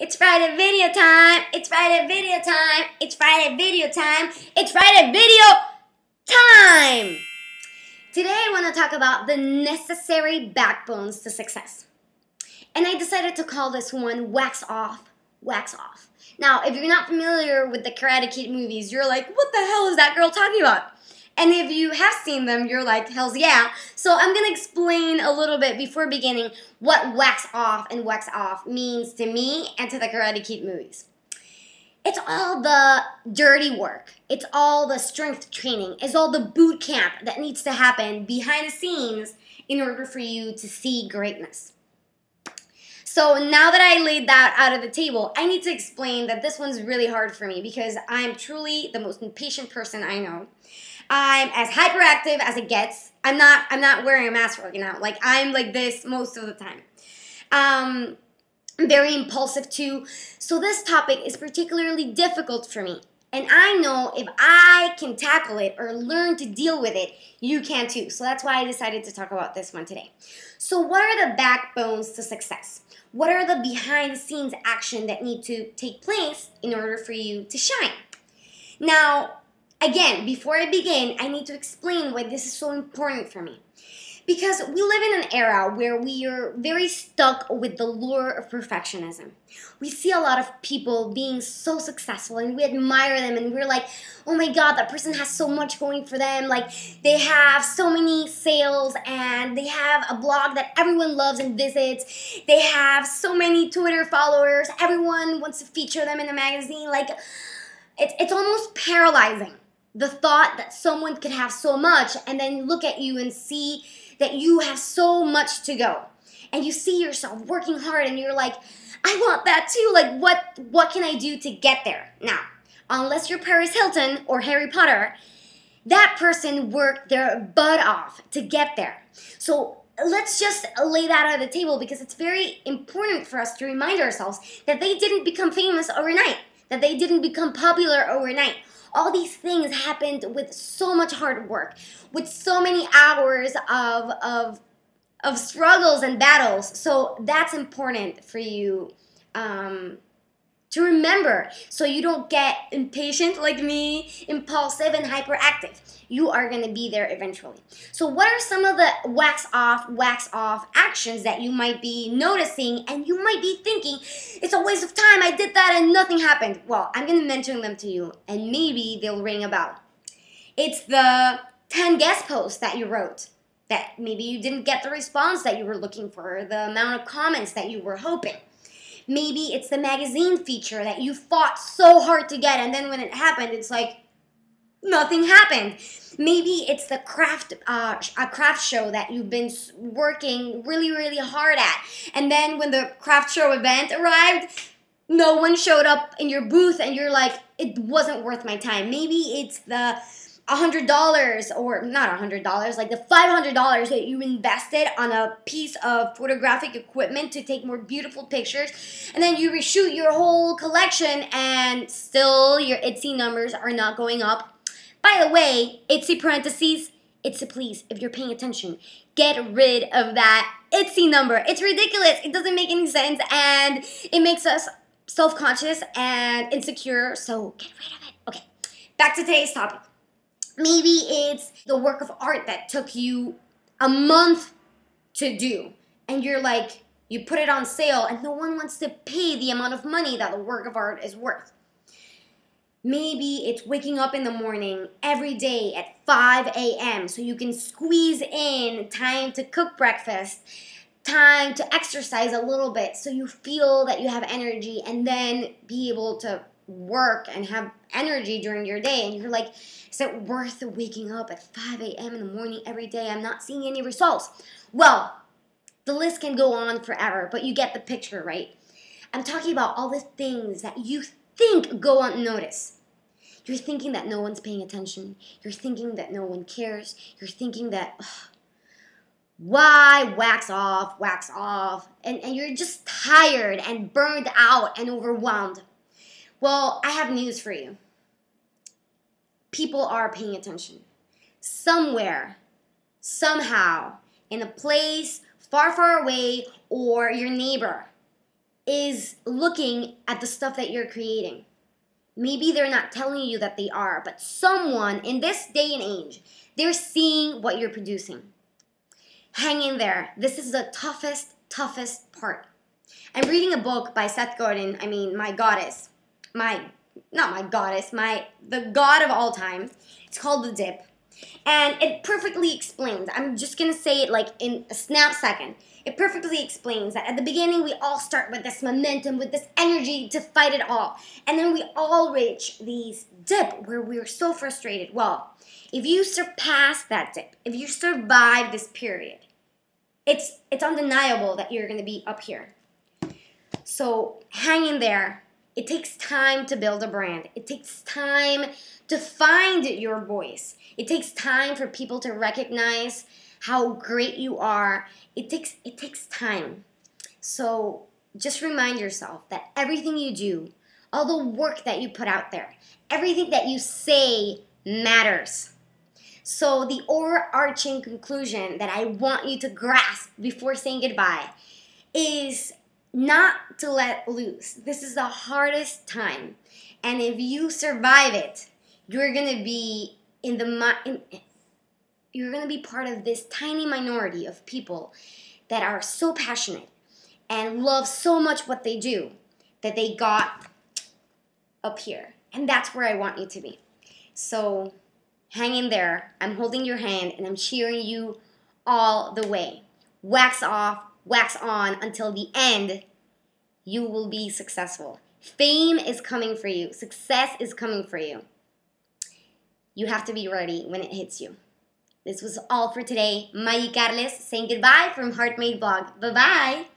It's Friday video time. It's Friday video time. It's Friday video time. It's Friday video time. Today I want to talk about the necessary backbones to success. And I decided to call this one Wax On, Wax Off. Now, if you're not familiar with the Karate Kid movies, you're like, what the hell is that girl talking about? And if you have seen them, you're like, hell's yeah. So I'm gonna explain a little bit before beginning what wax off and wax off means to me and to the Karate Kid movies. It's all the dirty work. It's all the strength training. It's all the boot camp that needs to happen behind the scenes in order for you to see greatness. So now that I laid that out of the table, I need to explain that this one's really hard for me because I'm truly the most impatient person I know. I'm as hyperactive as it gets. I'm not I'm not wearing a mask right now. Like I'm like this most of the time. Um I'm very impulsive too. So this topic is particularly difficult for me. And I know if I can tackle it or learn to deal with it, you can too. So that's why I decided to talk about this one today. So what are the backbones to success? What are the behind the scenes action that need to take place in order for you to shine? Now, Again, before I begin, I need to explain why this is so important for me. Because we live in an era where we are very stuck with the lure of perfectionism. We see a lot of people being so successful and we admire them and we're like, oh my god, that person has so much going for them. Like, they have so many sales and they have a blog that everyone loves and visits. They have so many Twitter followers. Everyone wants to feature them in a magazine. Like, it's, it's almost paralyzing the thought that someone could have so much and then look at you and see that you have so much to go. And you see yourself working hard and you're like i want that too. Like what what can i do to get there? Now unless you're paris hilton or harry potter that person worked their butt off to get there. So let's just lay that out the table because it's very important for us to remind ourselves that they didn't become famous overnight that they didn't become popular overnight all these things happened with so much hard work, with so many hours of, of, of struggles and battles. So that's important for you um, to remember so you don't get impatient like me, impulsive and hyperactive. You are going to be there eventually. So what are some of the wax off, wax off actions that you might be noticing and you might be thinking, it's a waste of time, I did that and nothing happened. Well, I'm going to mention them to you and maybe they'll ring a bell. It's the 10 guest posts that you wrote that maybe you didn't get the response that you were looking for, the amount of comments that you were hoping Maybe it's the magazine feature that you fought so hard to get, and then when it happened, it's like nothing happened. Maybe it's the craft uh, a craft show that you've been working really really hard at, and then when the craft show event arrived, no one showed up in your booth, and you're like, it wasn't worth my time. Maybe it's the $100 or not $100 like the $500 that you invested on a piece of photographic equipment to take more beautiful pictures. And then you reshoot your whole collection and still your Etsy numbers are not going up. By the way Etsy parentheses Etsy please if you're paying attention get rid of that Etsy number. It's ridiculous. It doesn't make any sense and it makes us self-conscious and insecure so get rid of it. Okay back to today's topic Maybe it's the work of art that took you a month to do. And you're like, you put it on sale and no one wants to pay the amount of money that the work of art is worth. Maybe it's waking up in the morning every day at 5 a.m. so you can squeeze in time to cook breakfast, time to exercise a little bit so you feel that you have energy and then be able to work and have energy during your day and you're like is it worth waking up at 5 a.m in the morning every day? I'm not seeing any results. Well the list can go on forever but you get the picture right? I'm talking about all the things that you think go unnoticed. You're thinking that no one's paying attention. You're thinking that no one cares. You're thinking that ugh, why wax off wax off? And, and you're just tired and burned out and overwhelmed well, I have news for you. People are paying attention. Somewhere, somehow, in a place far, far away, or your neighbor is looking at the stuff that you're creating. Maybe they're not telling you that they are, but someone in this day and age, they're seeing what you're producing. Hang in there. This is the toughest, toughest part. I'm reading a book by Seth Godin, I mean, my goddess. My, not my goddess, my, the god of all time. It's called The Dip. And it perfectly explains, I'm just gonna say it like in a snap second. It perfectly explains that at the beginning we all start with this momentum, with this energy to fight it all. And then we all reach these dip where we're so frustrated. Well, if you surpass that dip, if you survive this period, it's it's undeniable that you're gonna be up here. So hang in there. It takes time to build a brand. It takes time to find your voice. It takes time for people to recognize how great you are. It takes it takes time. So just remind yourself that everything you do, all the work that you put out there, everything that you say matters. So the overarching conclusion that I want you to grasp before saying goodbye is not to let loose. This is the hardest time. And if you survive it, you're going to be in the in, you're going to be part of this tiny minority of people that are so passionate and love so much what they do that they got up here. And that's where I want you to be. So hang in there. I'm holding your hand and I'm cheering you all the way. Wax off, wax on until the end. You will be successful. Fame is coming for you. Success is coming for you. You have to be ready when it hits you. This was all for today. Mayi Carles saying goodbye from Heart Made Blog. Bye bye.